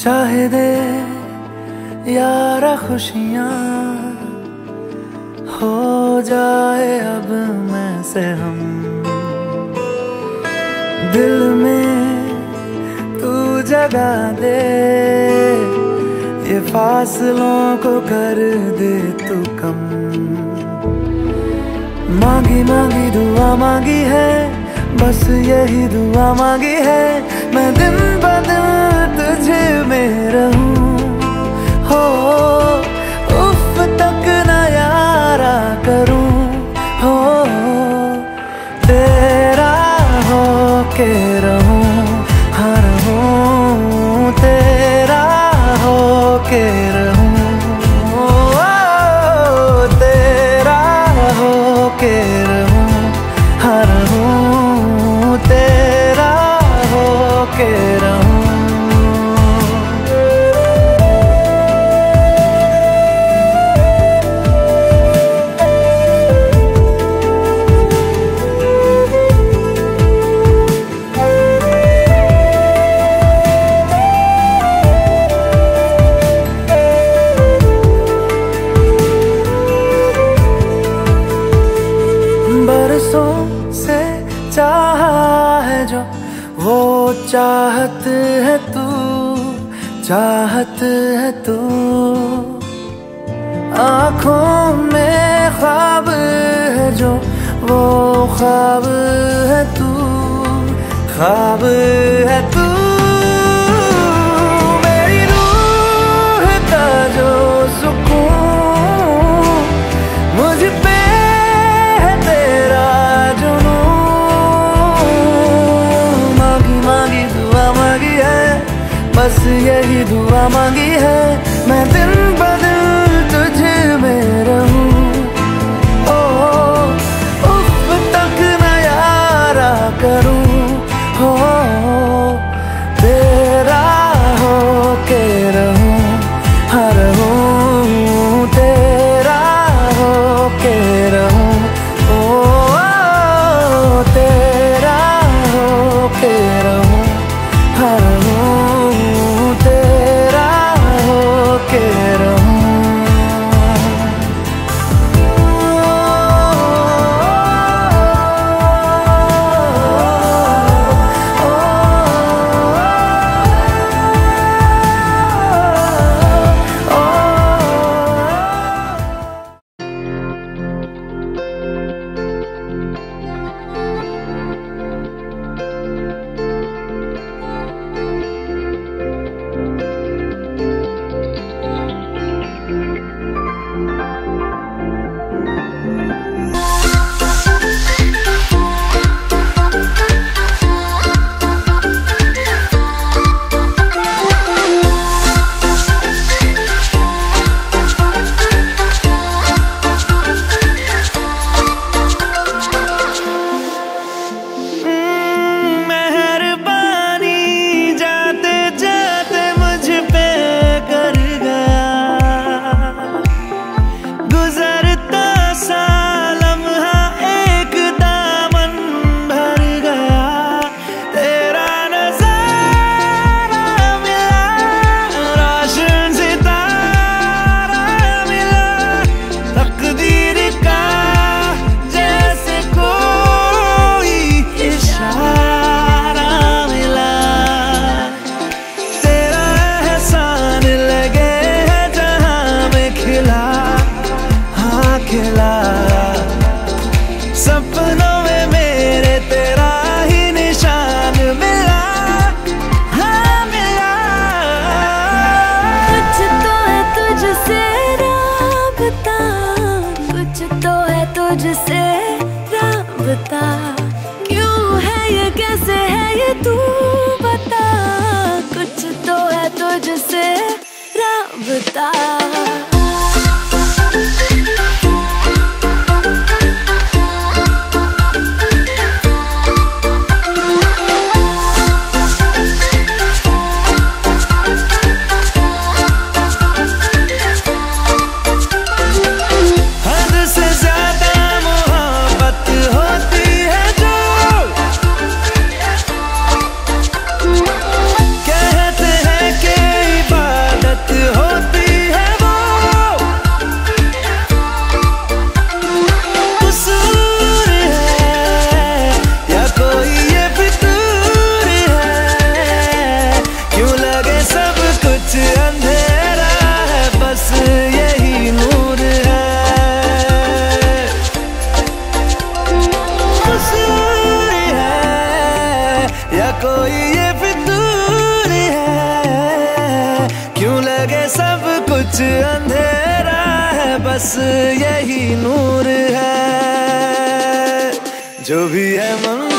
चाहे दे यारा खुशियाँ। हो जाए अब मैं से हम दिल में तू जगा दे। ये फासलों को कर दे तू कम। मांगी मांगी, दुआ मांगी है। बस यही दुआ मांगी है। मैं दिन ब दिन तुझे में रहूँ। हो चाहत है तू, चाहत है तू। आँखों में ख्वाब है जो, वो ख्वाब है तू। ख्वाब है बस यही दुआ मांगी है। मैं दिल soltar. कोई ये फितूर है? क्यों लगे सब कुछ अंधेरा है? बस यही नूर है। जो भी है मन